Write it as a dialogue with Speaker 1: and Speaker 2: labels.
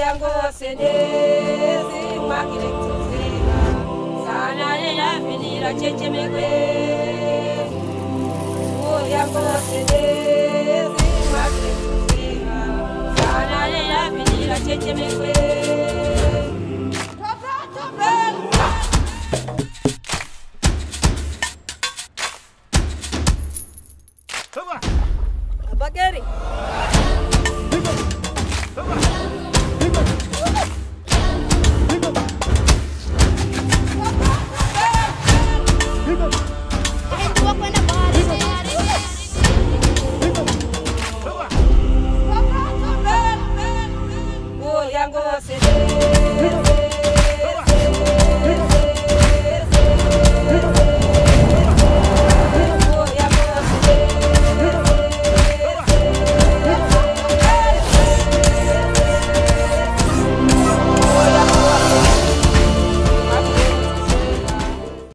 Speaker 1: yangu sendezi mwakile kutuziva sana nenavinira chechemekwe nguo yangu sendezi mwakile kutuziva sana nenavinira chechemekwe
Speaker 2: Bageri.
Speaker 1: você.